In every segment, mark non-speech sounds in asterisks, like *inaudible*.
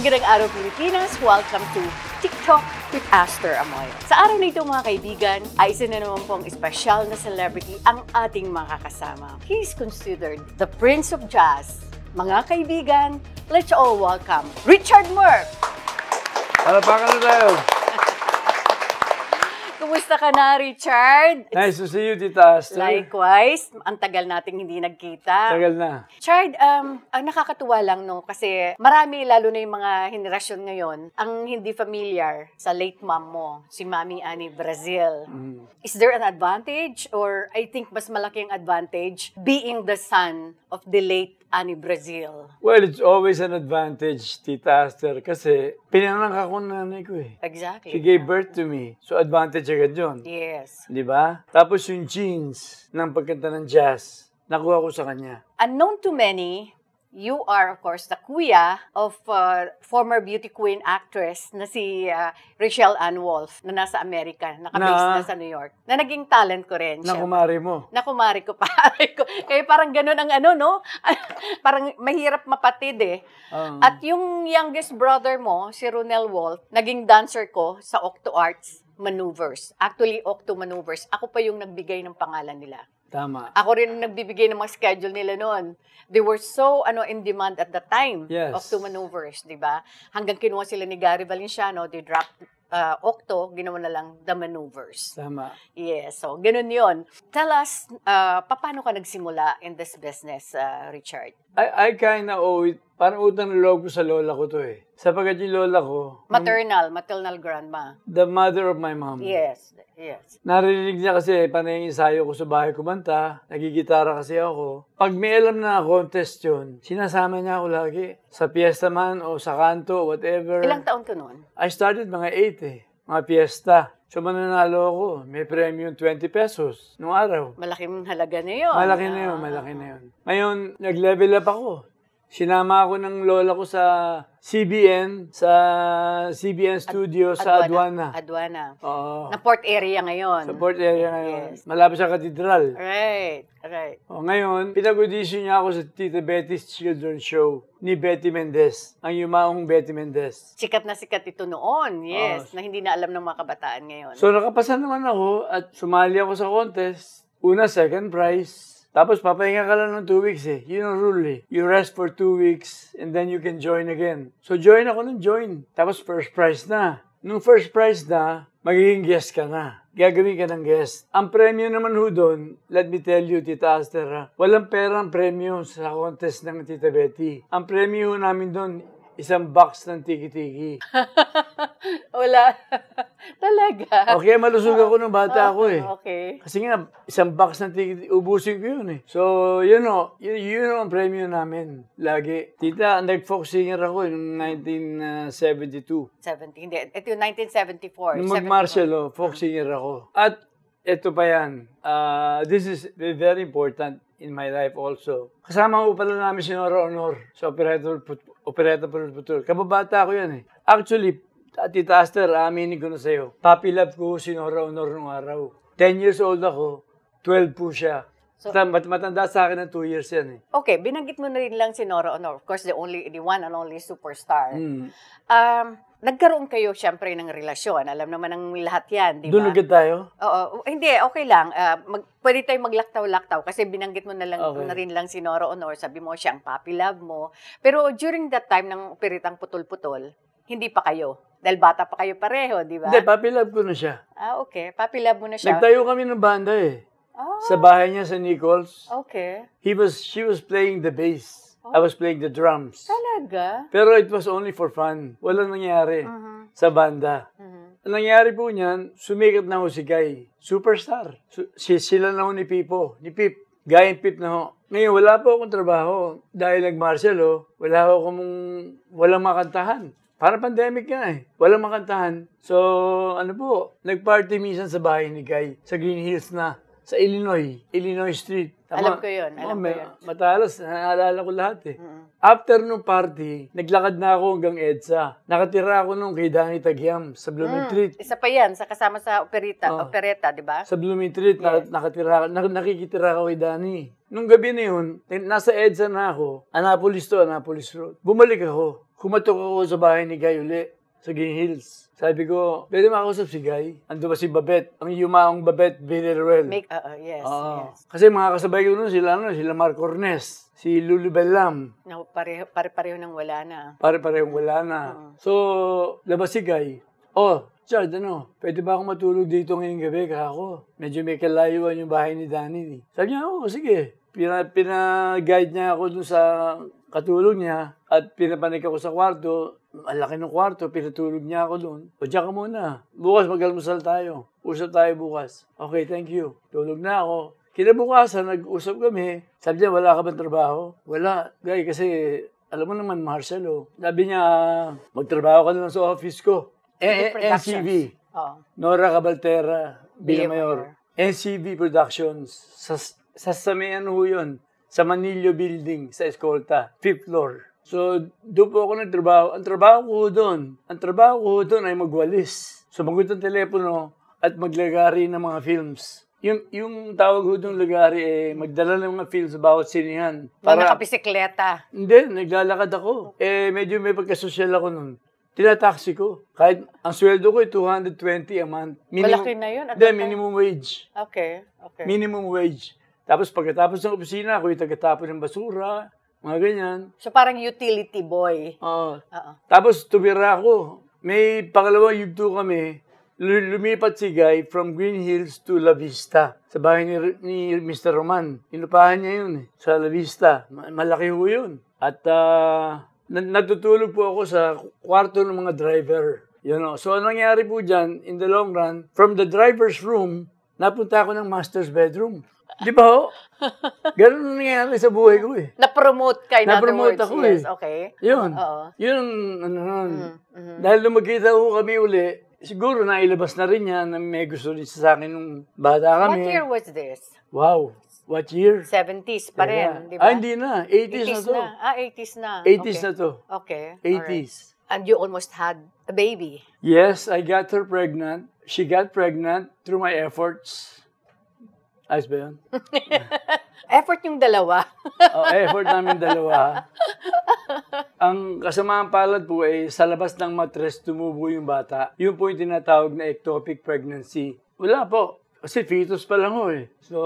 Magandang araw Pilipinas! Welcome to TikTok with Aster Amoy. Sa araw na ito mga kaibigan, ay isa na naman pong espesyal na celebrity ang ating makakasama. He is considered the Prince of Jazz. Mga kaibigan, let's all welcome Richard Murph! Palapakan na tayo. Kumusta ka na, Richard? Nice to see you, Tita Astrid. Likewise, ang tagal nating hindi nagkita. Tagal na. Chard, um, ang nakakatuwa lang, no? Kasi marami, lalo na yung mga henerasyon ngayon, ang hindi familiar sa late mom mo, si Mami Annie Brazil. Mm. Is there an advantage? Or I think mas malaking advantage being the son of the late Annie Brazil. Well, it's always an advantage, Tita Aster, kasi pinanganak ako ng nanay ko eh. Exactly. She gave birth to me. So, advantage agad yun. Yes. Di ba? Tapos yung genes ng pagkanta ng jazz, nakuha ko sa kanya. Unknown to many, you are, of course, the kuya of uh, former beauty queen actress na si uh, Rachel Ann Wolf na nasa Amerika, nakabase na, Na- sa New York, na naging talent ko rin. Na kumari mo. Nakumari ko *laughs* pare ko. Kaya parang ganun ang ano, no? *laughs* parang mahirap mapatid eh. Um, At yung youngest brother mo, si Ronel Wolf, naging dancer ko sa Octo Arts Maneuvers. Actually, Octo Maneuvers. Ako pa yung nagbigay ng pangalan nila. Tama. Ako rin ang nagbibigay ng mga schedule nila noon. They were so ano in demand at the time Yes. of two maneuvers, di ba? Hanggang kinuha sila ni Gary Valenciano, they dropped uh, Octo, ginawa na lang the maneuvers. Tama. Yes, so ganun yon. Tell us, uh, paano ka nagsimula in this business, uh, Richard? I, I kinda owe it. Parang utang na loob ko sa lola ko to eh. Sapagat yung lola ko, Maternal, maternal grandma. the mother of my mom. Yes, yes. Narinig niya kasi panay yung ensayo ko sa bahay kumanta. Nagigitara kasi ako. Pag may alam na contest yun, sinasama niya ako lagi. Sa piyesta man o sa kanto, whatever. Ilang taon ka noon? I started mga 8 eh. Mga piyesta. So mananalo ako. May premium 20 pesos nung araw. Malaking halaga na yun. Malaki na yun, Ah. malaki na yun. Ngayon, nag-level up ako. Sinama ako ng lola ko sa CBN, sa CBN studio sa Aduana. Aduana. Oo. Na port area ngayon. Sa port area ngayon. Yes. Malapit sa katedral. Right, right. O, ngayon, pinag-audition niya ako sa Tita Betty's Children's Show ni Betty Mendez. Ang yumaong Betty Mendez. Sikat na sikat ito noon, yes, na hindi na alam ng mga kabataan ngayon. So, nakapasa naman ako at sumali ako sa contest. Una, second prize. Tapos, papahinga ka lang ng two weeks eh. Yun ang rule eh. You rest for two weeks and then you can join again. So, join ako ng join. Tapos, first prize na. Nung first prize na, magiging guest ka na. Gagawin ka ng guest. Ang premyo naman ho doon, let me tell you, Tita Aster, ha, walang perang premyo sa contest ng Tita Betty. Ang premyo namin doon, isang box ng tiki-tiki. *laughs* Wala. *laughs* Talaga. Okay, malusog ako nung bata ako eh. *laughs* Okay. Kasi nga, isang box ng ticket, ubusin ko yun eh. So, yun o, yun, yun ang premyo namin. Lagi. Tita, nag-folk singer ako noong 1972. 70, hindi. Ito yung 1974. Nung mag-martial, oh, folk singer ako. At ito pa yan, ah, this is very important in my life also. Kasama ko pala namin si Nora Honor sa Operator, Operator Putol. Kababata ko yan eh. Actually, Tita Aster, aminin ko na sa'yo. Papi love ko si Nora Honor nung araw. 10 years old ako, 12 po siya. So, mat- matanda sa akin ng 2 years yan eh. Okay, binanggit mo na rin lang si Nora Honor. Of course, the only, the one and only superstar. Mm. Um, nagkaroon kayo, syempre, ng relasyon. Alam naman ng lahat yan, di ba? Doon agad tayo? Oo, hindi, okay lang. Ah, mag, pwede tayo maglaktaw-laktaw kasi binanggit mo na lang Okay. na rin lang si Nora Honor, sabi mo siya ang papi love mo. Pero during that time ng operitang putol-putol, hindi pa kayo. Dahil bata pa kayo pareho, di ba? Hindi, papi love ko na siya. Ah, okay. Papi love mo na siya. Nagtayo kami ng banda eh. Ah, Sa bahay niya sa Nichols. okay. He was, she was playing the bass. I was playing the drums. Talaga? Pero it was only for fun. Walang nangyari Mhm. sa banda. Mhm. Ang nangyari po niyan, sumikat na ho si Guy. Superstar. Su- si, sila na ho ni Pipo. Ni Pip. Guy and Pip na ho. Ngayon, wala po akong trabaho. Dahil nag-martial ho, wala ho akong walang makantahan. Para pandemic nga eh. Walang makantahan. So, ano po, nag-party minsan sa bahay ni Guy. Sa Green Hills na. Sa Illinois. Illinois Street. Alam ko yun, alam Oh, ko yun. Matalas, naalala ko lahat eh. Mm. After nung party, naglakad na ako hanggang EDSA. Nakatira ako nung kay Danny Tagyam sa Blooming Treat. Isa pa yan, sa kasama sa operita, Oh. opereta, di ba? Sa Blooming Treat, na, nakatira, na, nakikitira ako kay Danny. Nung gabi na yun, nasa EDSA na ako, Annapolis to, Annapolis Road. Bumalik ako. kumatok ako sa bahay ni Guy uli, sa Green Hills. Sabi ko, pwede makausap si Guy. Ando ba si Babet? Ang yumaong Babet Villarreal. Make, uh, uh, yes, Oo. yes. Kasi mga kasabay ko nun, sila, ano, sila Mark Cornes, si Lulu Bellam, Na pareho, pare-pareho nang wala na. pare-parehong wala na. So, labas si Guy. Oh, Chad, ano, pwede ba ako matulog dito ngayong gabi kako? Medyo may kalayuan yung bahay ni Danny. eh." Sabi niya, oo, sige. Pina, pina-guide niya ako dun sa katulog niya at pinapanik ako sa kwarto. Malaki ng kwarto, pinatulog niya ako doon. O diyan ka muna. Bukas mag-almusal tayo. Usap tayo bukas. Okay, thank you. Tulog na ako. Kinabukasan, nag-usap kami. Sabi niya, wala ka bang trabaho? Wala. Guy, kasi alam mo naman, Marcel, oh. Sabi niya, magtrabaho ka na lang sa office ko. Eh, eh, NCV. Oo. Nora Cabaltera. Villamayor. NCV Productions. Sa, sa, sa may ano ho yun, sa Manillo Building, sa Escolta, fifth floor. So, doon po ako nagtrabaho. Ang trabaho ko doon, ang trabaho ko doon ay magwalis. Sumagot ng telepono at maglagari ng mga films. Yung, yung tawag ho doon lagari eh, magdala ng mga films sa bawat sinihan. Para, nakapisikleta. Hindi, naglalakad ako. Eh, medyo may pagkasosyal ako nun. Tinataksi ko. Kahit ang sweldo ko ay 220 a month. Malaki na yun Hindi, time. minimum wage. Okay, okay. Minimum wage. Tapos pagkatapos ng opisina, ako yung tagatapon ng basura, mga ganyan. so parang utility boy. Oo. Oo. tapos tumira ako. May pangalawang yugto kami. Lu- Lumipat si Guy from Green Hills to La Vista. Sa bahay ni, ni Mr. Roman. Inupahan niya yun eh, sa La Vista. Ma- Malaki ho yun. At na- natutulog po ako sa kwarto ng mga driver. You know, so anong nangyari po dyan, in the long run, from the driver's room, napunta ako ng master's bedroom. Di ba ho? Ganun ang nangyari sa buhay ko eh. Na-promote ka, in other Na-promote ako yes, eh. okay. Yun. Oo. Yun, ano nun. mhm. Dahil nung magkita ko kami uli, siguro nailabas na rin niya na may gusto rin sa akin nung bata What kami. year was this? Wow. What year? 70s pa rin, Yeah. di ba? Ah, hindi na. 80s, na 80s to. na. Ah, 80s na. 80s okay. na to. Okay. alright. 80s. And you almost had a baby. Yes, I got her pregnant. She got pregnant through my efforts. Ayos ba yun? *laughs* Effort yung dalawa. *laughs* oh, effort namin dalawa. Ang kasamaan palad po ay sa labas ng matres tumubo yung bata. Yun po yung tinatawag na ectopic pregnancy. Wala po. Kasi fetus pa lang ho eh. So,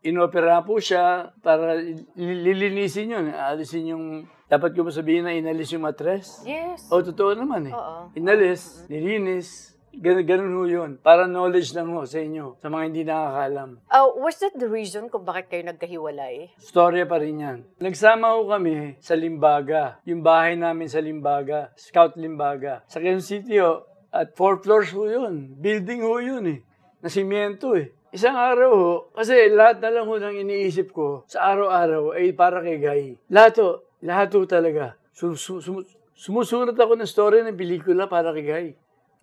inopera po siya para li- lilinisin yun. Alisin yung... Dapat ko ba sabihin na inalis yung matres? yes. O, totoo naman eh. Oo. Inalis, nilinis. Ganun, ganun ho yun. Para knowledge lang ho sa inyo, sa mga hindi nakakaalam. Uh, was that the reason kung bakit kayo nagkahiwalay? Storya pa rin yan. Nagsama ho kami sa Limbaga. Yung bahay namin sa Limbaga. Scout Limbaga. Sa Quezon City ho. At four floors ho yun. Building ho yun eh. Na simyento eh. Isang araw ho, kasi lahat na lang ho nang iniisip ko sa araw-araw ay para kay Guy. Lahat ho, lahat ho talaga. Su- su- sumu- sumusulat ako ng story ng pelikula para kay Guy.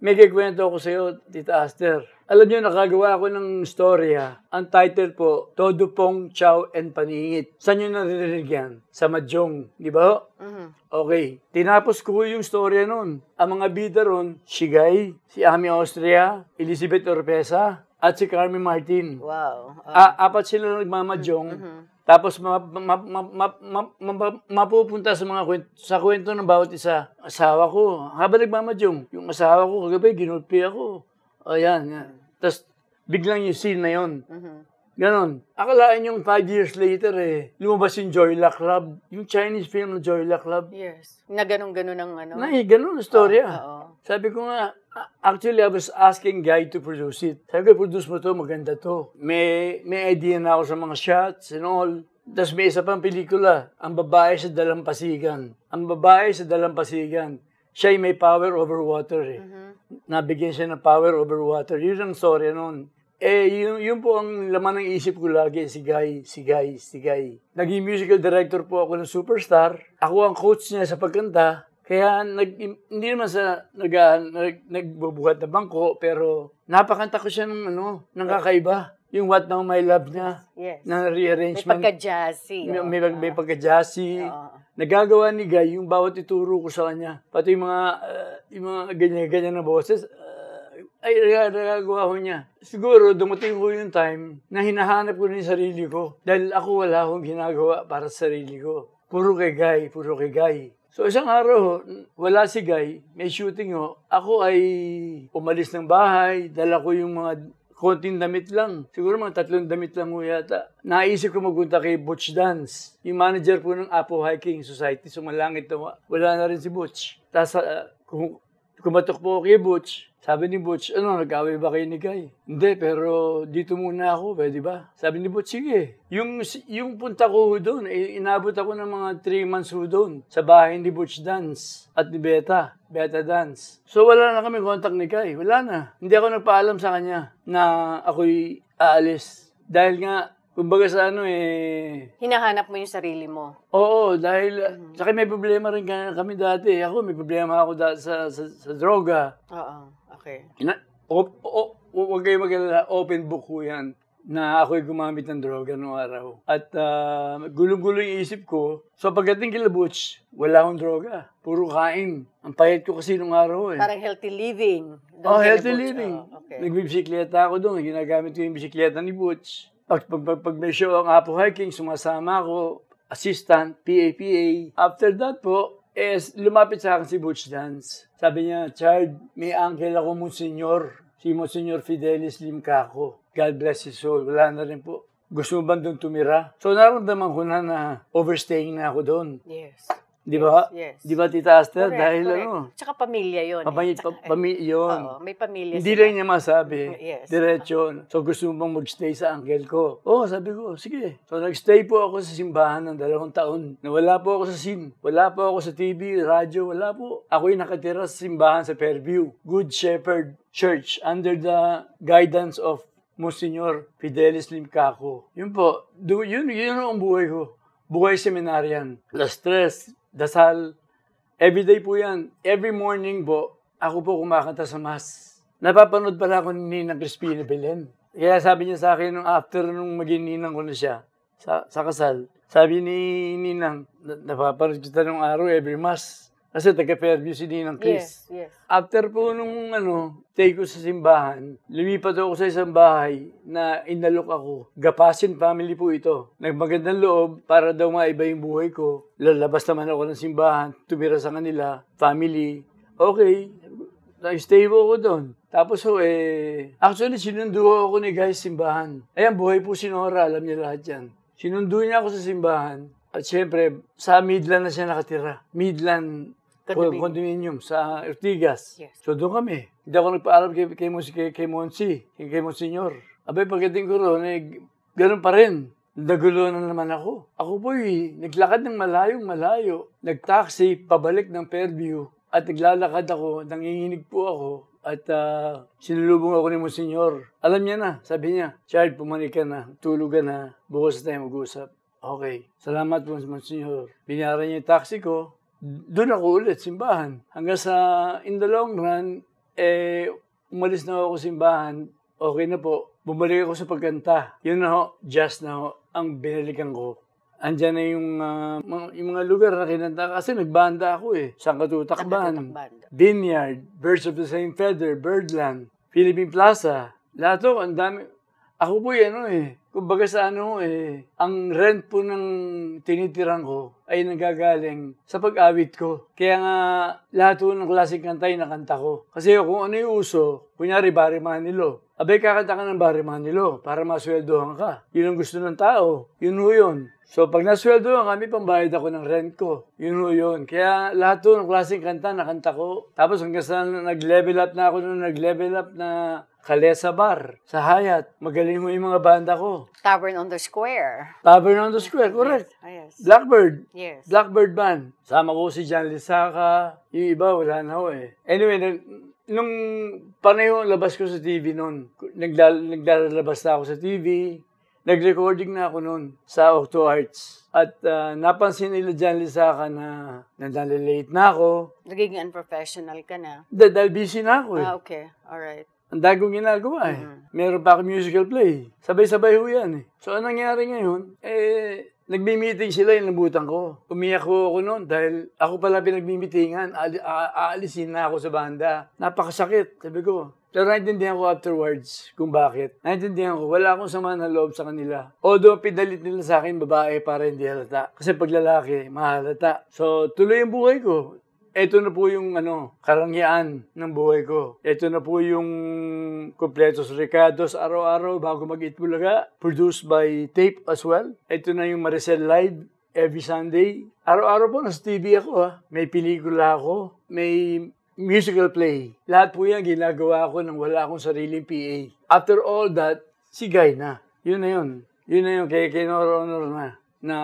May kikwento ako sa iyo, Tita Aster. Alam niyo, nakagawa ako ng storya. Ang title po, Todo Pong Chow and Paningit. Saan niyo naririnig yan? Sa Mahjong, di ba? Mhm. Okay. Tinapos ko yung storya nun. Ang mga bida ron, si Guy, si Ami Austria, Elizabeth Orpesa, at si Carmen Martin. Wow. Uh, A- apat sila nagmamadyong. Tapos ma- ma- ma- ma- ma- ma- mapupunta sa mga kwento, sa kwento ng bawat isa. Asawa ko, habang nagmamadyong, yung asawa ko kagabi, ginulpi ako. O yan, yan. Tapos biglang yung scene na yun. mhm. Ganon. Akalain yung five years later eh, lumabas yung Joy Luck Club. Yung Chinese film na Joy Luck Club. Yes. Na ganun-ganun ang ano. Nay, ganun ang storya. Oo. Sabi ko nga, actually, I was asking Guy to produce it. Sabi ko, produce mo to, maganda to. May, may idea na ako sa mga shots and all. Tapos may isa pang pelikula, Ang Babae sa Dalampasigan. Ang Babae sa Dalampasigan. Siya ay may power over water eh. Nabigyan siya ng power over water. Yun ang story noon. Eh, yun, yun po ang laman ng isip ko lagi, si Guy, si Guy, si Guy. Naging musical director po ako ng Superstar. Ako ang coach niya sa pagkanta. Kaya nag, hindi naman sa nag, nag, nagbubuhat na bangko, pero napakanta ko siya ng, ano, ng kakaiba. Yung What Now My Love niya, Yes. na May rearrangement. pagka-jazzy. May, oo. may, may pagka-jazzy. Oo. Nagagawa ni Guy yung bawat ituro ko sa kanya. Pati yung mga, uh, yung mga ganyan-ganyan na boses, uh, ay nag- nagagawa ko niya. Siguro dumating ko yung time na hinahanap ko rin yung sarili ko. Dahil ako wala akong ginagawa para sa sarili ko. Puro kay Guy, puro kay Guy. So isang araw, wala si Guy, may shooting ho. Ako ay umalis ng bahay, dala ko yung mga konting damit lang. Siguro mga tatlong damit lang ho yata. Naisip ko magpunta kay Butch Dance. Yung manager po ng Apo Hiking Society, sumalangit na wala na rin si Butch. Tapos uh, kumatok po kay Butch, sabi ni Butch, ano, nag-away ba kayo ni Guy? Hindi, pero dito muna ako, pwede ba? Sabi ni Butch, sige. Yung, yung punta ko doon, eh, inabot ako ng mga 3 months doon sa bahay ni Butch Dance at ni Beta, Beta Dance. So wala na kami contact ni Guy, wala na. Hindi ako nagpaalam sa kanya na ako'y aalis. Dahil nga, Kumbaga sa ano eh... Hinahanap mo yung sarili mo. Oo, dahil mm-hmm. saka may problema rin kami dati. Ako, may problema ako dati sa, sa, sa droga. Oo. Okay. Ina, o, o, huwag kayo mag open book ko yan na ako'y gumamit ng droga noong araw. At uh, gulong-gulo yung isip ko. So pagdating kila Butch, wala akong droga. Puro kain. Ang payat ko kasi noong araw eh. Parang healthy living. Doon oh, healthy Butch. living. Oh, okay. Nagbibisikleta ako doon. Ginagamit ko yung bisikleta ni Butch. Pag, pag, pag, pag may show ang Apo Hiking, sumasama ako, assistant, PAPA. After that po, is lumapit sa akin si Butch Dance. Sabi niya, Chard, may uncle ako Monsignor. Si Monsignor Fidelis Limcaco. God bless his soul. Wala na rin po. Gusto mo ba doon tumira? So naramdaman ko na na overstaying na ako doon. Yes. Di ba? Yes. Di ba, Tita Aster? Correct, Dahil correct. ano? Tsaka pamilya yun. Pamilya, eh. Pa, pamilya yun. Oo, may pamilya Hindi sila. lang niya masabi. Yes. Diretso. So gusto mo bang magstay sa uncle ko? Oo, oh, sabi ko, sige. So nagstay po ako sa simbahan ng dalawang taon. Nawala po ako sa scene. Wala po ako sa TV, radyo, wala po. Ako'y nakatira sa simbahan sa Fairview. Good Shepherd Church under the guidance of Monsignor Fidelis Limcaco. Yun po, do, yun, yun ang buhay ko. Buhay seminaryan. Las tres, dasal, Everyday po yan. Every morning po, ako po kumakanta sa mass. Napapanood pala ako ni Ninang Crispina Belen. Kaya sabi niya sa akin nung after nung maging ninang ko na siya, sa, sa kasal, sabi ni Ninang, napapanood kita nung araw every mass. Kasi taga-Fairview si Ninang Chris. Yes, yes. After po nung ano, take ko sa simbahan, lumipat ako sa isang bahay na inalok ako. Gapasin family po ito. Nagmagandang loob para daw maiba yung buhay ko. Lalabas naman ako ng simbahan, tumira sa kanila, family. Okay, nag-stay po ako doon. Tapos ho, eh, actually sinundo ako ni guys simbahan. Ayan, buhay po si Nora, alam niya lahat yan. Sinundo niya ako sa simbahan. At syempre, sa Midland na siya nakatira. Midland Condominium. condominium sa Ortigas. Yes. So doon kami. Hindi ako nagpaalam kay, kay, kay, kay, kay Monsi, kay, kay Monsignor. Abay, pagdating ko roon, eh, ganun pa rin. Nagulo na naman ako. Ako po eh, naglakad ng malayong malayo. Nag-taxi pabalik ng Fairview. At naglalakad ako, nanginginig po ako. At uh, sinulubong ako ni Monsignor. Alam niya na, sabi niya, Child, pumanik ka na, tulog ka na, bukas tayo mag-usap. Okay, salamat po, Monsignor. Binayaran niya yung taxi ko, doon ako ulit, simbahan. Hanggang sa, in the long run, eh, umalis na ako simbahan, okay na po. Bumalik ako sa pagkanta. Yun na ho, just na ho, ang binalikan ko. Andiyan na yung, uh, mga, yung mga lugar na kinanta. Kasi nagbanda ako eh. Sangkatutakban. Vineyard, Birds of the Same Feather, Birdland, Philippine Plaza. Lahat to, ang dami. Ako po yan, ano eh. Kumbaga sa ano eh, ang rent po ng tinitiran ko ay nagagaling sa pag-awit ko. Kaya nga lahat po ng klaseng kanta ay nakanta ko. Kasi kung ano yung uso, kunyari Barry Manilo. Abay kakanta ka ng Barry Manilo para masweldohan ka. Yun ang gusto ng tao. Yun ho yun. So pag nasweldohan kami, pambayad ako ng rent ko. Yun ho yun. Kaya lahat po ng klaseng kanta nakanta ko. Tapos hanggang sa nag-level up na ako nung nag-level up na Kalesa Bar, sa Hayat. Magaling mo yung mga banda ko. Tavern on the Square. Tavern on the Square, correct. Yes. Blackbird. Yes. Blackbird Band. Sama ko si John Lisaka. Yung iba, wala na ho eh. Anyway, nung pareho labas ko sa TV noon, nagla, naglalabas na ako sa TV, nag-recording na ako noon sa Octo Arts. At uh, napansin nila John Lisaka na nandalilate na ako. Naging unprofessional ka na. Da- dahil busy na ako eh. Ah, okay. Alright. Ang dagong ginagawa eh. Meron pa ako musical play. Sabay-sabay ho yan eh. So, anong nangyari ngayon? Eh, nagmi-meeting sila, inabutan ko. Umiyak ko ako noon dahil ako pala pinagmi-meetingan. Aalisin na ako sa banda. Napakasakit, sabi ko. Pero naintindihan ko afterwards kung bakit. Naintindihan ko, wala akong sama ng loob sa kanila. Although pinalit nila sa akin babae para hindi halata. Kasi pag lalaki, mahalata. So, tuloy ang buhay ko. Ito na po yung ano, karangyaan ng buhay ko. Ito na po yung Completos Ricardos araw-araw bago mag-eat bulaga. Produced by Tape as well. Ito na yung Maricel Live every Sunday. Araw-araw po nasa TV ako ha. May pelikula ako. May musical play. Lahat po yan ginagawa ko nang wala akong sariling PA. After all that, si Guy na. Yun na yun. Yun na yun. Kaya kinoro-honor na. Na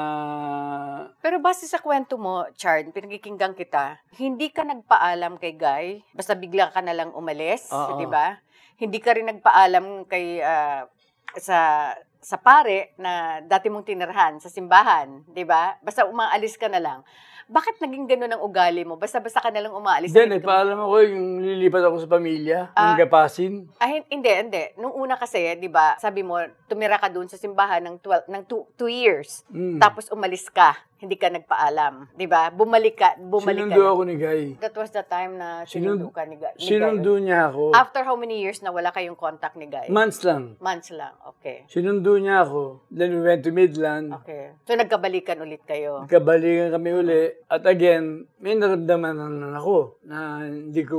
Pero base sa kwento mo, Chard, pinagkikinggan kita, hindi ka nagpaalam kay Guy, basta bigla ka na lang umalis, Oo. di ba? Hindi ka rin nagpaalam kay ah, sa sa pare na dati mong tinirhan sa simbahan, di ba? Basta umaalis ka na lang. Bakit naging ganun ang ugali mo? Basta-basta ka na lang umaalis. Hindi eh, paalam ako yung lilipat ako sa pamilya, ng Ah. gapasin. Ah, hin- hindi, hindi. Nung una kasi, di ba, sabi mo, tumira ka doon sa simbahan ng 12, ng 2 years. Mm. Tapos umalis ka, hindi ka nagpaalam. Di ba? Bumalik ka, bumalik Sinundo ka. ako ni Guy. That was the time na sinundo Sinundo- ka ni, ni Sinundo Guy. niya ako. After how many years na wala kayong contact ni Guy? Months lang. Months lang, okay. Sinundo niya ako. Then we went to Midland. Okay. So nagkabalikan ulit kayo. Kabalikan kami uli. At again, may naramdaman naman ako na hindi ko...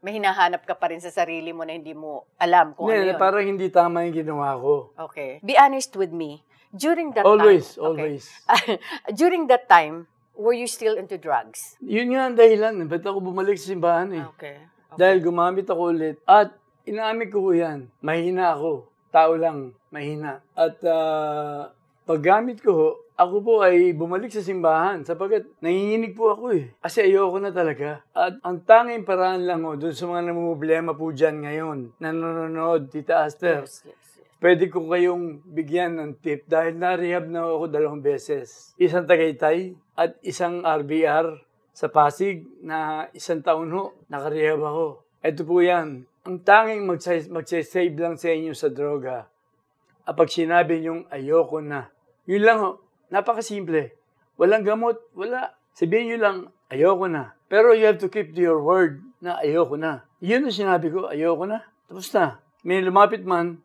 May hinahanap ka pa rin sa sarili mo na hindi mo alam kung ano Hindi, yun. parang hindi tama yung ginawa ko. Okay. Be honest with me. During that Always, time. Okay. always. *laughs* During that time, were you still into drugs? Yun nga ang dahilan. eh. Ba't ako bumalik sa simbahan eh? Okay. okay. Dahil gumamit ako ulit. At inaamik ko yan. Mahina ako. Tao lang. Mahina. At ah, paggamit ko, ako po ay bumalik sa simbahan sapagkat nanginginig po ako eh. Kasi ayoko na talaga. At ang tanging paraan lang ho, doon sa mga namumblema po dyan ngayon, na nanonood, Tita Aster, yes, yes. Pwede ko kayong bigyan ng tip dahil na-rehab na ako dalawang beses. Isang Tagaytay at isang RBR sa Pasig na isang taon ho, nakarehab ako. Ito po yan. Ang tanging magsa- magsasave lang sa inyo sa droga, kapag sinabi niyong ayoko na. Yun lang ho. Napakasimple. Walang gamot, wala. Sabihin niyo lang, ayoko na. Pero you have to keep to your word na ayoko na. Yun ang sinabi ko, ayoko na. Tapos na. May lumapit man,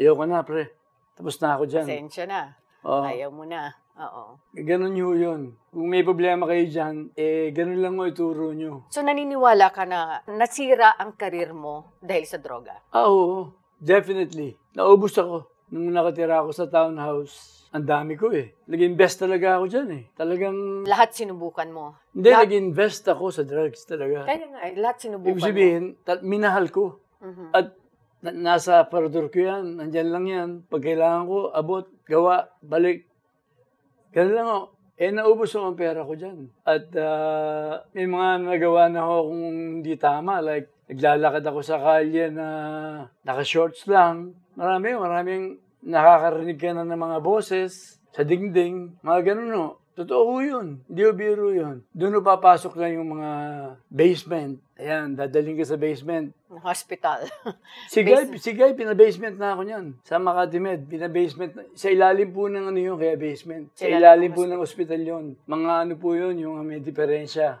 ayoko na, pre. Tapos na ako dyan. Pasensya na. Oo. Ayaw mo na. Oo. Ganun nyo yun. Kung may problema kayo dyan, eh, ganun lang mo ituro nyo. So naniniwala ka na nasira ang karir mo dahil sa droga? Ah, oo. Definitely. Naubos ako. Nung nakatira ako sa townhouse, ang dami ko eh. Nag-invest talaga ako dyan eh. Talagang, Lahat sinubukan mo. hindi, Lahat- nag-invest ako sa drugs talaga. Kaya nga, eh, lahat sinubukan Ibig sabihin, ta- minahal ko. mo. Mhm. At na- nasa parador ko yan. Nandyan lang yan. Pag kailangan ko, abot, gawa, balik. Ganun lang ako. Eh, naubos ako ang pera ko dyan. At ah, may mga nagawa na ako kung hindi tama. Like, naglalakad ako sa kalye na naka-shorts lang. Marami, maraming nakakarinig ka na ng mga boses sa dingding. Mga ganun, no. Totoo yun. Hindi ho biro yun. Doon papasok lang yung mga basement. Ayan, dadaling ka sa basement. Hospital. Si Guy, si Guy, pinabasement na ako niyan. Sa Makati Med, pinabasement. na- Sa ilalim po ng ano yun, kaya basement. Sa ilalim ilalim po ng ospital yun. Mga ano po yun, yung may diferensya.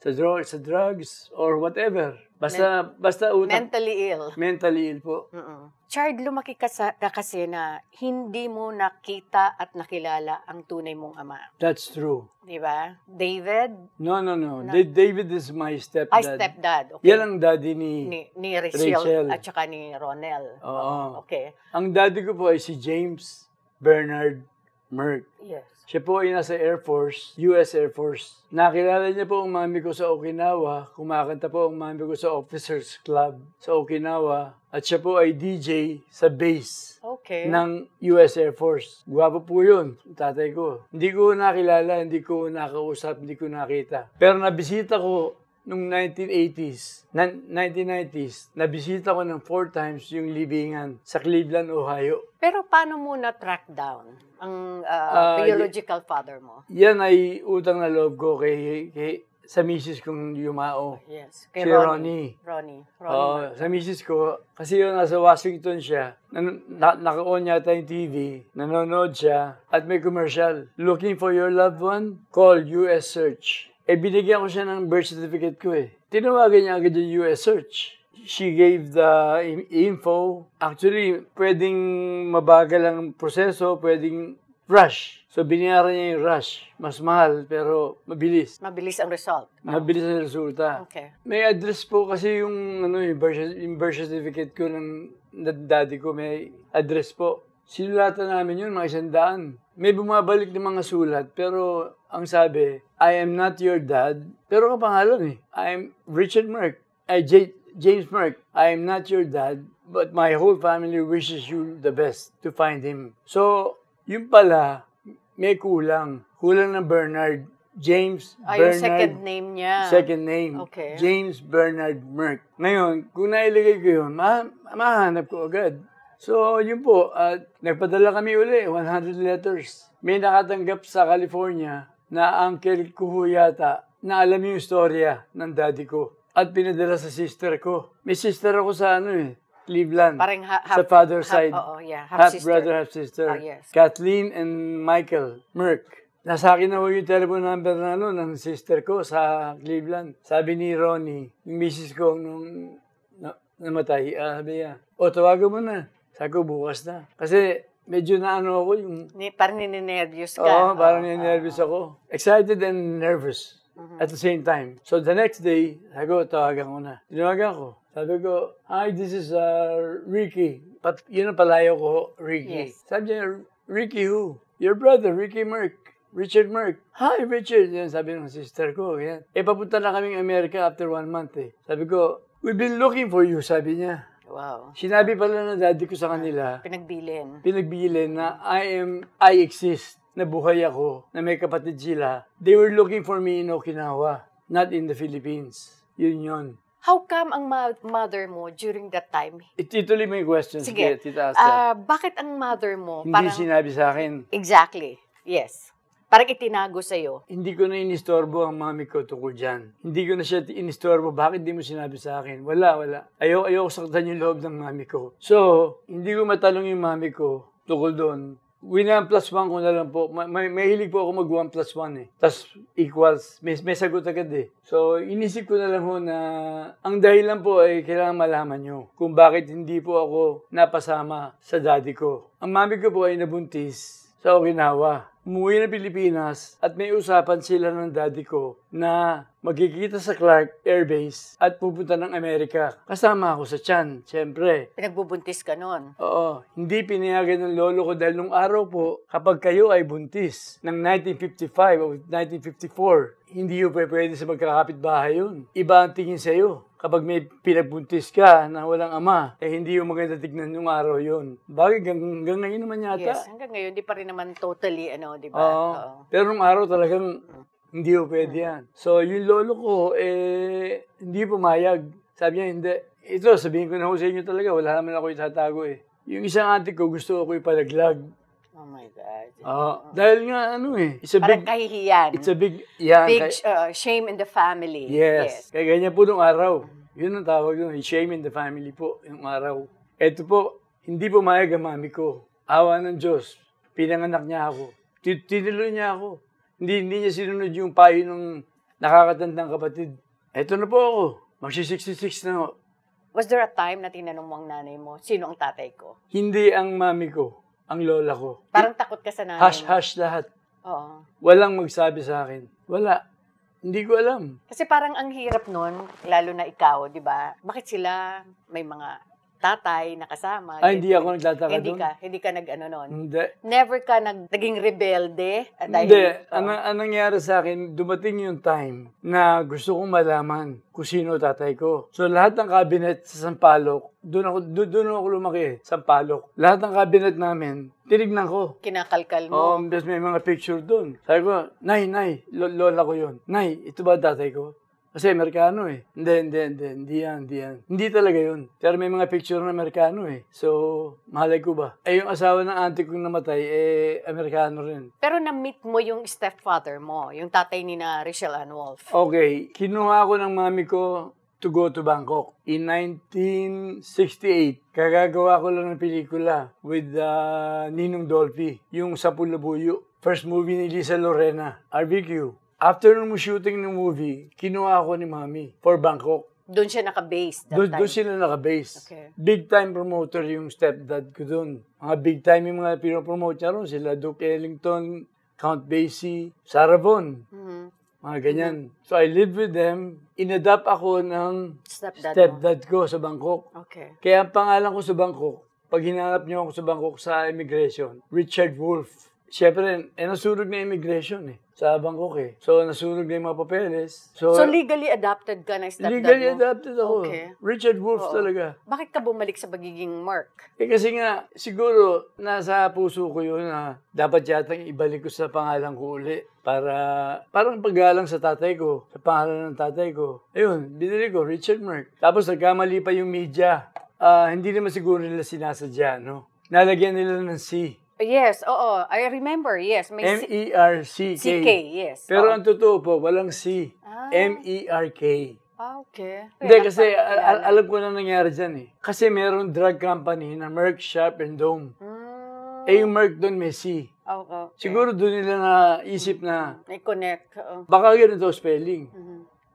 Sa, dro- sa drugs or whatever. Basta, basta utak. Mentally ill. mentally ill po. Mm-mm. Chard, lumaki ka, sa, ka kasi na hindi mo nakita at nakilala ang tunay mong ama. That's true. Di ba? David, No, no, no. Da- David is my stepdad. ay stepdad. Okay. Yan ang daddy ni... ni, ni Rachel, Rachel. at saka ni Ronel. Oo. Okay. Ang daddy ko po ay si James Bernard Merck. Yes. Siya po ay nasa Air Force, US Air Force. Nakilala niya po ang mami ko sa Okinawa. Kumakanta po ang mami ko sa Officers Club sa Okinawa. At siya po ay DJ sa base Okay. ng US Air Force. Gwapo po yun, tatay ko. Hindi ko nakilala, hindi ko nakausap, hindi ko nakita. Pero nabisita ko nung 1980s, na- 1990s, nabisita ko ng four times yung libingan sa Cleveland, Ohio. Pero paano mo na-track down ang uh, Ah, biological father mo? Yan ay utang na loob ko kay, kay sa misis kong yumao. Yes. Si Ronnie. Ronnie. Ronnie. Oo, sa misis ko, kasi yun nasa Washington siya, nan- na, naka-on yata yung TV, nanonood siya, at may commercial. Looking for your loved one? Call US Search. Eh, binigyan ko siya ng birth certificate ko eh. Tinawagan niya agad yung US Search. She gave the info. Actually, pwedeng mabagal ang proseso, pwedeng rush. So, binayaran niya yung rush. Mas mahal, pero mabilis. Mabilis ang result. Mabilis ang resulta. Okay. May address po kasi yung ano yung birth, yung birth certificate ko ng ng daddy ko may address po. Sinulatan namin yun, mga isang daan. May bumabalik ng mga sulat, pero ang sabi, I am not your dad. Pero ang pangalan eh, I am Richard Merck. Ay, J- James Merck. I am not your dad, but my whole family wishes you the best to find him. So, yung pala, may kulang. Kulang na Bernard. James Ah, yung Bernard. second name niya. Second name. Okay. James Bernard Merck. Ngayon, kung nailagay ko yun, ma mahanap ko agad. So, yun po, at nagpadala kami uli, 100 letters. May nakatanggap sa California na uncle ko ho yata na alam yung istorya ng daddy ko. At pinadala sa sister ko. May sister ako sa ano eh, Cleveland. Parang ha- sa half- father half- side. oo, yeah, half, half-sister. brother, half sister. Ah, yes. Kathleen and Michael Merck. Nasa akin na ho yung telephone number na ano, ng sister ko sa Cleveland. Sabi ni Ronnie, yung misis ko nung na, namatay, ah, sabi niya, o tawagan mo na. Sabi ko, bukas na. Kasi medyo na ano ako yung, Ni, parang nininervyos ka. oo, parang Oo, nervous ako. Excited and nervous at the same time. So the next day, sabi ko, tawagan ko na. Tinawagan ko. Sabi ko, hi, this is uh, Ricky. But yun ang palayo ko, Ricky. Yes. Sabi niya, Ricky who? Your brother, Ricky Merck. Richard Merck. Hi, Richard. Yan, sabi ng sister ko. Yan. Eh, papunta na kaming Amerika after one month eh. Sabi ko, we've been looking for you, sabi niya. Wow. Sinabi pala ng daddy ko sa kanila, Pinagbilin. pinagbilin na I am, I exist, na buhay ako, na may kapatid sila. They were looking for me in Okinawa, not in the Philippines. Yun yun. How come ang ma- mother mo during that time? Ituloy mo yung question. Sige. Sige, Tita Asta. Ah, bakit ang mother mo Hindi parang... sinabi sa akin. Exactly. Yes. Parang itinago sa'yo. Hindi ko na inistorbo ang mami ko tungkol dyan. Hindi ko na siya inistorbo. Bakit di mo sinabi sa akin? Wala, wala. Ayaw, ayaw saktan yung loob ng mami ko. So, hindi ko matalong yung mami ko tungkol doon. Wina plus one ko na lang po. Ma- May, may hilig po ako mag one plus one eh. Tapos equals. May, may sagot agad eh. So, inisip ko na lang ho na ang dahilan po ay kailangan malaman nyo kung bakit hindi po ako napasama sa daddy ko. Ang mami ko po ay nabuntis sa Okinawa. Umuwi na Pilipinas at may usapan sila ng daddy ko na magkikita sa Clark Air Base at pupunta ng Amerika. Kasama ako sa Chan, syempre. Pinagbubuntis ka nun. Oo, hindi pinayagan ng lolo ko dahil nung araw po, kapag kayo ay buntis ng 1955 o 1954, hindi yung pwede sa magkakapit bahay yun. Iba ang tingin sa iyo. Kapag may pinagbuntis ka na walang ama, eh hindi yung maganda tignan yung araw yun. Bagay, hanggang, ngayon naman yata. Yes. Hanggang ngayon, di pa rin naman totally, ano, di ba? Oo. Oo. Pero nung araw talagang hindi po pwede yan. So, yung lolo ko, eh, hindi pumayag. Sabi niya, hindi. Ito, sabihin ko na ho sa inyo talaga, wala naman ako itatago eh. Yung isang ate ko, gusto ko ipalaglag. Oh my God. Oo. dahil nga, ano eh, it's a Parang big, kahihiyan. it's a big, yan. Big kay- uh, shame in the family. yes. Kaya ganyan po nung araw. Yun ang tawag doon, shame in the family po, yung araw. Ito po, hindi pumayag ang mami ko. Awa ng Diyos. Pinanganak niya ako. Ti- Tinuloy niya ako. Hindi, hindi niya sinunod yung payo ng nakakatandang kapatid. Ito na po ako. Magsi-66 na ako. Was there a time na tinanong mo ang nanay mo, sino ang tatay ko? Hindi ang mami ko, ang lola ko. Parang takot ka sa nanay mo. Hush-hush lahat. Oo. Walang magsabi sa akin. Wala. Hindi ko alam. Kasi parang ang hirap nun, lalo na ikaw, di ba? Bakit sila may mga tatay na kasama? Ay, hindi ako nagtataka Hindi doon. ka, hindi ka nag-ano nun. Hindi. Never ka nag, naging rebelde? ah, dahil Hindi. Ang, ang nangyari sa akin, dumating yung time na gusto kong malaman kung sino tatay ko. So lahat ng cabinet sa Sampaloc, doon ako, doon, doon ako lumaki Sampaloc. Lahat ng cabinet namin, tinignan ko. Kinakalkal mo. Oo, oh, may mga picture doon. Sabi ko, Nay, Nay, lo- lola ko yun. Nay, ito ba tatay ko? Kasi Amerikano eh. Hindi, hindi, hindi. Hindi yan, hindi yan. Hindi talaga yun. Pero may mga picture na Amerikano eh. So, mahalay ko ba? Eh, yung asawa ng auntie kong namatay, eh, Amerikano rin. Pero na-meet mo yung stepfather mo, yung tatay ni na Richelle Ann Wolf. Okay, kinuha ko ng mami ko to go to Bangkok. In 1968, kagagawa ko lang ng pelikula with uh, Ninong Dolphy, yung sa Pulabuyo. First movie ni Lisa Lorena, RBQ. After nung shooting ng movie, kinuha ko ni mami for Bangkok. Doon siya naka-base that Doon, time. doon sila naka-base. Okay. Big time promoter yung stepdad ko doon. Mga big time yung mga pinopromote niya ron. Sila Duke Ellington, Count Basie, Sarah Vaughan. Mhm. Mga ganyan. So I lived with them. Inadapt ako ng Stepdad, mo. stepdad ko sa Bangkok. Okay. Kaya ang pangalan ko sa Bangkok, pag hinanap niyo ako sa Bangkok sa immigration, Richard Wolf. Siyempre, eh, nasunog na immigration eh, sa Bangkok eh. So, nasunog na yung mga papeles. So, So, legally adopted ka ng stepdad legally mo? adopted ako. Okay. Richard Wolf Oo. talaga. Bakit ka bumalik sa pagiging Merc? Eh kasi nga, siguro, nasa puso ko yun na dapat yata ibalik ko sa pangalan ko uli. Para, parang paggalang sa tatay ko, sa pangalan ng tatay ko. Ayun, binili ko, Richard Merck. Tapos nagkamali pa yung media. Ah, hindi naman siguro nila sinasadya, no? Nalagyan nila ng C. Yes, oo. I remember, yes. May C- M-E-R-C-K. CK, yes. Pero ang totoo po, walang C. Ah. M-E-R-K. Ah, okay. Hindi, Kaya kasi parang al- al- alam ko na nangyari dyan eh. Kasi meron drug company na Merck, Sharp, and Dome. Mm, Eh, yung Merck doon may C. okay. Siguro doon nila naisip na May connect. oo. baka ganito spelling. Mhm.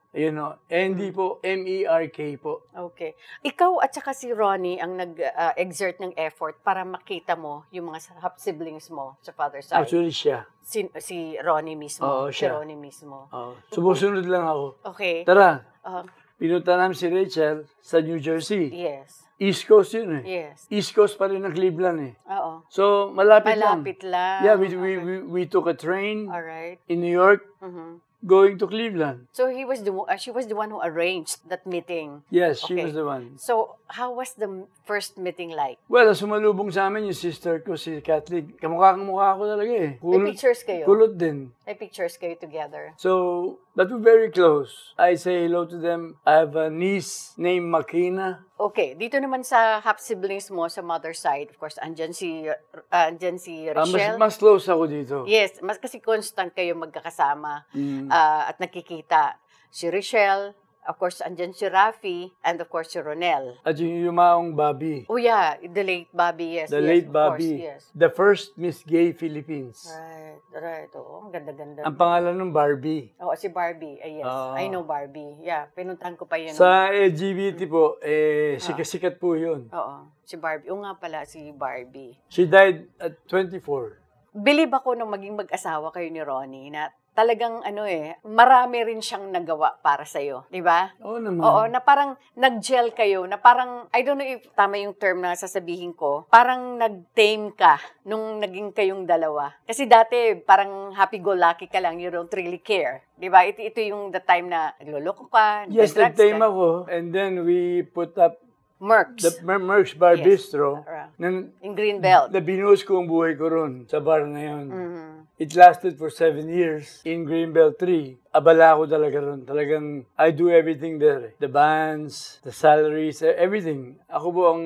Ayun o. Hindi po. M-E-R-K po. Okay. Ikaw at saka si Ronnie ang nag-exert ng effort para makita mo yung mga siblings mo sa father's side. Actually, siya. Si, si Ronnie mismo. Oo, Si siya. Ronnie mismo. Oh, sumusunod lang ako. Okay. Tara, Uh, pinunta namin si Rachel sa New Jersey. yes. East Coast yun eh. Yes. East Coast pa rin ng Cleveland eh. Oo. So, malapit, Malapit lang. lang. Yeah, we, we, we, we took a train Alright. in New York Mhm. Going to Cleveland. So he was the uh, she was the one who arranged that meeting. Yes, she Okay. was the one. So how was the first meeting like? Well, sumalubong sa amin yung sister ko, si Kathleen. Kamukha kang mukha ko talaga eh. May Kulot, pictures kayo. kulot din. May pictures kayo together. So, but we're very close. I say hello to them. I have a niece named Makina. Okay, dito naman sa half siblings mo sa mother side, of course, andyan si uh, andyan si Ah, mas, Rochelle. mas close ako dito. Yes, mas kasi constant kayo magkakasama Mm. Ah, at nakikita. Si Rochelle, of course, andyan si Rafi, and of course si Ronel. At yung yumaong Bobby. Oh yeah, the late Bobby, yes. The yes, late of course, Bobby. yes. The first Miss Gay Philippines. Right, right. Oo, ang ganda-ganda. Ang pangalan ng Barbie. Oo, si Barbie. Ah, yes, Oo. I know Barbie. Yeah, pinuntahan ko pa yun. Sa LGBT po, eh, sikat-sikat po yun. Oo, si Barbie. Oo nga pala, si Barbie. She died at 24. Believe ako nung maging mag-asawa kayo ni Ronnie na talagang ano eh, marami rin siyang nagawa para sa'yo. Di ba? Oo naman. Oo, na parang nag-gel kayo, na parang, I don't know if tama yung term na sasabihin ko, parang nag-tame ka nung naging kayong dalawa. Kasi dati, parang happy-go-lucky ka lang, you don't really care. Di ba? Ito, ito yung the time na nagluloko ka, Yes, ka. ako. And then we put up Mercs. the Mer- Merck's Bar Yes. Bistro. Right. Na, in Greenbelt. na binuhos ko ang buhay ko ron sa bar na yun. Mhm. It lasted for seven years in Greenbelt 3. Abala ako talaga ron. Talagang I do everything there. The bands, the salaries, e- everything. Ako po ang...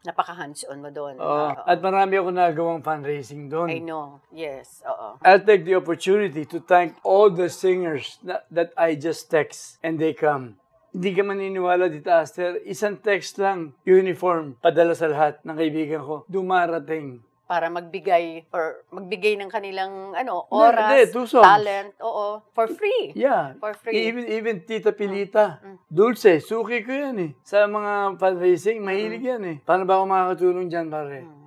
Napaka-hands-on mo doon. uh, Oo. at marami ako nagawang fundraising I doon. know. Yes. Oo. I'll take the opportunity to thank all the singers na- that I just text and they come. Hindi ka maniniwala dito, Aster. Isang text lang, uniform, padala sa lahat ng kaibigan ko. Dumarating. Para magbigay or magbigay ng kanilang ano, oras, hindi, two songs. talent, oo, for free. Yeah. For free. Even, even Tita Pilita. Dulce, suki ko yan eh. Sa mga fundraising, mahilig yan eh. Paano ba ako makakatulong dyan, pare?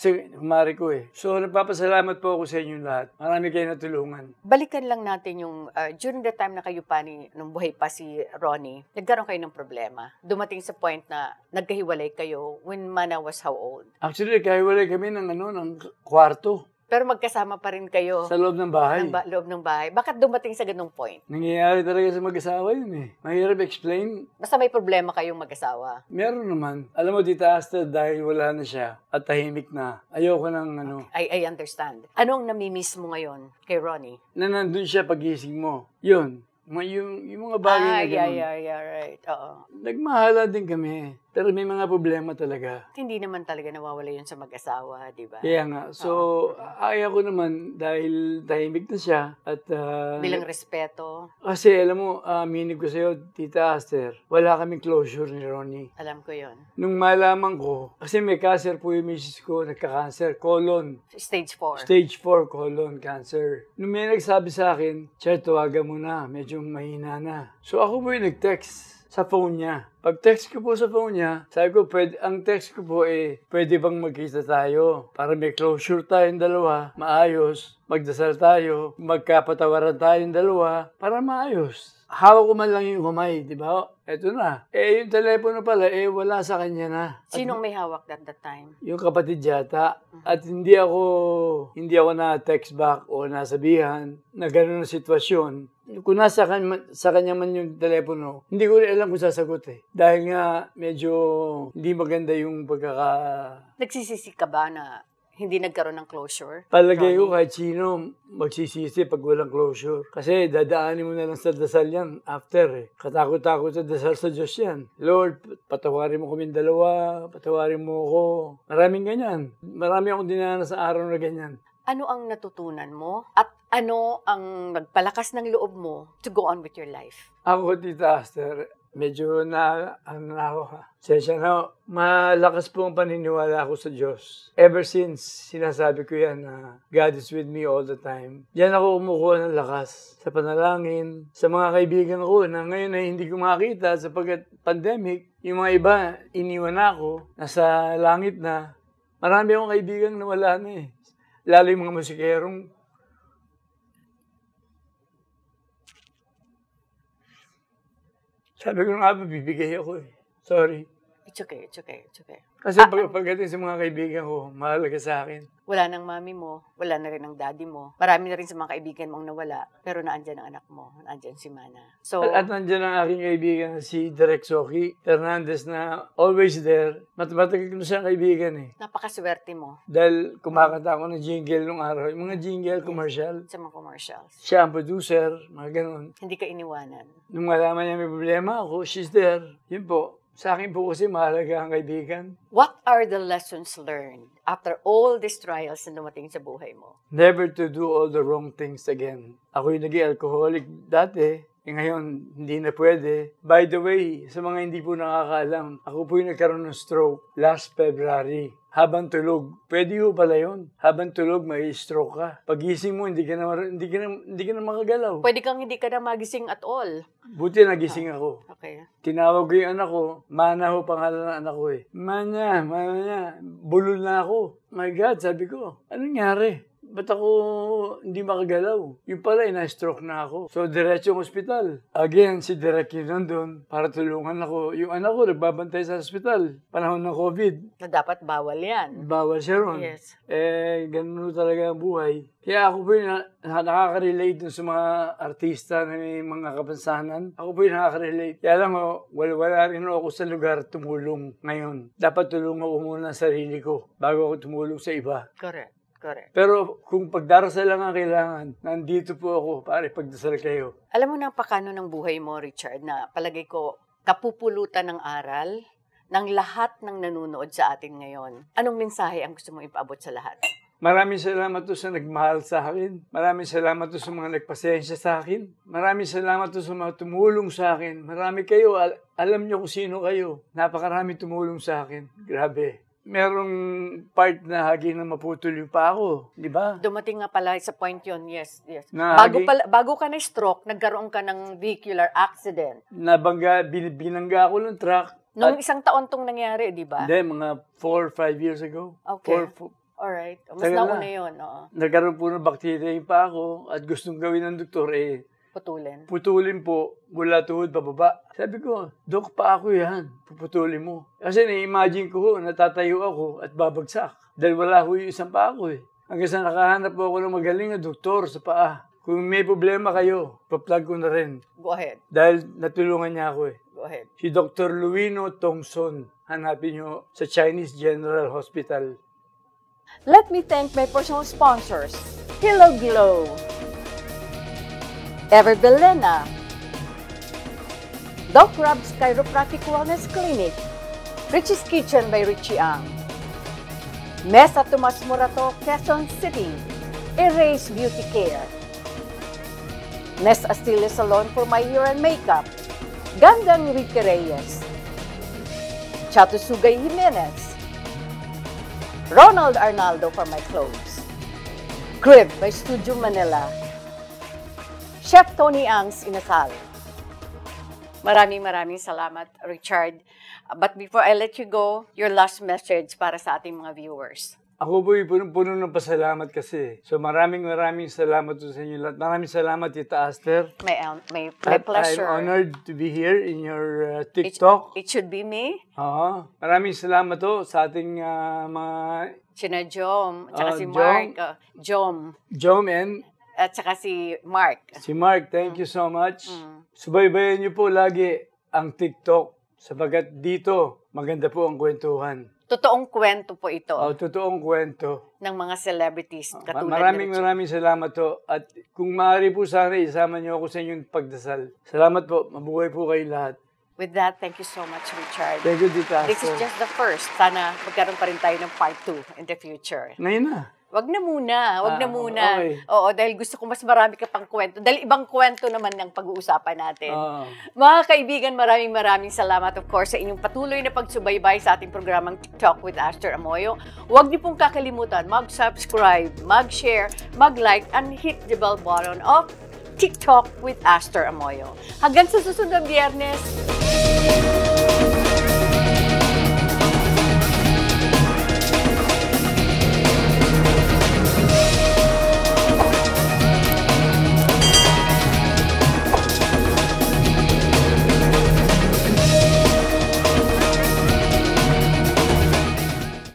Kasi kumari ko eh. So, nagpapasalamat po ako sa inyong lahat. Marami kayo natulungan. Balikan lang natin yung uh, during the time na kayo pa ni nung buhay pa si Ronnie, nagkaroon kayo ng problema. Dumating sa point na nagkahiwalay kayo when Mana was how old? Actually, kahiwalay kami ng, ano, ng kwarto Pero magkasama pa rin kayo sa loob ng bahay. ng ba- loob ng bahay. Bakit dumating sa ganung point? Nangyayari talaga sa mag-asawa yun eh. Mahirap explain. Basta may problema kayong mag-asawa. Meron naman. Alam mo, Tita Asta, dahil wala na siya at tahimik na, ayoko ng ano, I, I understand. Anong namimiss mo ngayon kay Ronnie? na nandun siya pagising mo. Yun. Mga yung, yung mga bagay ah, na yeah, ganun. yeah, yeah, right. Oo. Nagmahala din kami. Pero may mga problema talaga. Hindi naman talaga nawawala yun sa mag-asawa, di ba? Kaya nga. So, ayaw ko naman dahil tahimik na siya. At, ah, Bilang respeto, kasi alam mo, aminig ko sa'yo, Tita Aster, wala kaming closure ni Ronnie. alam ko yon Nung malaman ko, kasi may cancer po yung misis ko, nagka-cancer, colon. Stage 4. Stage 4 colon cancer. Nung may nagsabi sa akin, Chad, tawagan mo na, medyo mahina na. So ako po yung nag-text sa phone niya. Pag text ko po sa phone niya, sabi ko, pwede, ang text ko po eh, pwede bang magkita tayo? Para may closure tayong dalawa, maayos, magdasal tayo, magkapatawaran tayong dalawa, para maayos. Hawak ko man lang yung kamay, di ba? Eto na. Eh, yung telepono pala, eh, wala sa kanya na. At Sinong may hawak at that time? yung kapatid yata. At hindi ako, hindi ako na text back o nasabihan na gano'n ang sitwasyon. Kung nasa kanya, sa kanya man yung telepono, hindi ko rin alam kung sasagot eh. Dahil nga medyo hindi maganda yung pagkaka... Nagsisisi ka ba na hindi nagkaroon ng closure? Palagay ko kahit sino magsisisi pag walang closure. Kasi dadaanin mo na lang sa dasal yan after eh. Katakot-takot sa dasal sa Diyos yan. Lord, patawarin mo kami dalawa, patawarin mo ako. Maraming ganyan. Marami akong dinanas sa araw na ganyan. Ano ang natutunan mo? At ano ang nagpalakas ng loob mo to go on with your life? Ako, Tita Aster, medyo na, ano na ako ha. Sensya na, malakas po ang paniniwala ko sa Diyos. Ever since, sinasabi ko yan na God is with me all the time. Diyan ako kumukuha ng lakas sa panalangin, sa mga kaibigan ko na ngayon ay hindi ko makita sapagkat pandemic, yung mga iba, iniwan ako, nasa langit na. Marami akong kaibigan na wala na eh. Lalo yung mga musikerong Sabi ko nga bibigay ako eh. Sorry. It's okay, it's okay, it's okay. Kasi pag, pagdating sa mga kaibigan ko, mahalaga sa akin. Wala nang mami mo, wala na rin ang daddy mo. Marami na rin sa mga kaibigan mong nawala, pero naandyan ang anak mo, naandyan si Mana. So, At, at nandiyan ang aking kaibigan si Direk Soki Hernandez na always there. Mat matagal ko siyang kaibigan eh. napakaswerte mo Dahil kumakanta ako ng jingle nung araw. Yung mga jingle commercial. sa mga commercials. Siya ang producer, mga ganun. Hindi ka iniwanan. Nung malaman niya may problema ako, she's there. Yun po. Sa akin po kasi mahalaga ang kaibigan. What are the lessons learned after all these trials na dumating sa buhay mo? Never to do all the wrong things again. Ako yung naging alcoholic dati. Eh ngayon, hindi na pwede. By the way, sa mga hindi po nakakaalam, ako po yung nagkaroon ng stroke last February. Habang tulog. Pwede ho pala yun. Habang tulog, may stroke ka. Pagising mo, hindi ka na, hindi ka na, hindi ka na makagalaw. Pwede kang hindi ka na magising at all. Buti nagising ako. Okay. Tinawag ko yung anak ko. Mana ho pangalan ng anak ko eh. Manya, manya. Bulol na ako. My God, sabi ko. Anong nangyari? Ba't ako hindi makagalaw? Yung pala, na-stroke na ako. So, diretso yung ospital. Again, si Direk yun nandun para tulungan ako. Yung anak ko, nagbabantay sa ospital. Panahon ng COVID. Na dapat bawal yan. Bawal siya ron. Yes. Eh, ganun talaga ang buhay. Kaya ako po yung na, na- nakaka-relate dun sa mga artista na may mga kapansanan. Ako po yung nakaka-relate. Kaya lang, oh, wala, wala rin ako sa lugar tumulong ngayon. Dapat tulungan ko muna ang sarili ko bago ako tumulong sa iba. Correct. Correct. Pero kung pagdarasal lang ang kailangan, nandito po ako para pagdasal kayo. Alam mo napakano ng buhay mo, Richard, na palagay ko kapupulutan ng aral ng lahat ng nanonood sa atin ngayon. Anong mensahe ang gusto mo ipaabot sa lahat? Maraming salamat to sa nagmahal sa akin. Maraming salamat to sa mga nagpasensya sa akin. Maraming salamat to sa mga tumulong sa akin. Marami kayo, al- alam niyo kung sino kayo. Napakarami tumulong sa akin. Grabe. Merong part na hagi na maputol yung pa ako. Di ba? Dumating nga pala sa point yon yes, yes. Na bago, hagi- pala, bago ka na-stroke, nagkaroon ka ng vehicular accident. Nabangga, bin, binangga ako ng truck. Nung isang taon tong nangyari, di ba? Hindi, mga 4 5 years ago. Okay. Four, four- Alright. Mas nauna na. yun, oo. nagkaroon po ng bacteria yung pa ako at gustong gawin ng doktor eh, Putulin. putulin po mula tuhod pababa. Sabi ko, Dok, pa ako yan. Puputulin mo. Kasi na-imagine ko ho, natatayo ako at babagsak. Dahil wala ho yung isang pa ako eh. Hanggang sa nakahanap po ako ng magaling na doktor sa paa. Kung may problema kayo, pa-plug ko na rin. Go ahead. Dahil natulungan niya ako eh. Go ahead. Si Dr. Luino Thompson. Hanapin nyo sa Chinese General Hospital. Let me thank my personal sponsors, Hello Glow, Ever Belena, Doc Rob's Chiropractic Wellness Clinic, Richie's Kitchen by Richie Ang, Mesa Tomas Morato, Quezon City, Erase Beauty Care, Nes Astille Salon for my hair and makeup, Gandang Ricky Reyes, Chato Sugay Jimenez, Ronald Arnaldo for my clothes, Crib by Studio Manila, Chef Tony Ang's Inasal. Maraming maraming salamat, Richard. But before I let you go, your last message para sa ating mga viewers. Ako po punong-puno ng pasalamat kasi. So maraming maraming salamat sa inyo lahat. Maraming salamat, Tita Aster. May, may, may At pleasure. I'm honored to be here in your uh, It, TikTok. it should be me, Oo. Maraming salamat to sa ating uh, mga Sina Jom, at saka Ah, si Jom. Mark, uh, Jom, Jom and at saka si Mark. si Mark. Thank you so much. Mm. Subaybayan niyo po lagi ang TikTok sabagat dito maganda po ang kwentuhan. Totoong kwento po ito Oh, totoong kwento. ng mga celebrities katulad Maraming maraming salamat to. At kung maaari po sana, isama niyo ako sa inyong pagdasal. Salamat po. Mabuhay po kayo lahat. With that, thank you so much, Richard. Thank you, Tita This is just the first. Sana magkaroon pa rin tayo ng part 2 in the future. Ngayon na. Wag na muna, wag na Ah, muna. okay. Oo, dahil gusto ko mas marami ka pang kwento. Dahil ibang kwento naman ng pag-uusapan natin. Oo. Mga kaibigan, maraming maraming salamat of course sa inyong patuloy na pagsubaybay sa ating programang TikTok with Aster Amoyo. Huwag niyo pong kakalimutan mag-subscribe, mag-share, mag-like, and hit the bell button of TikTok with Aster Amoyo. Hanggang sa susunod na biyernes,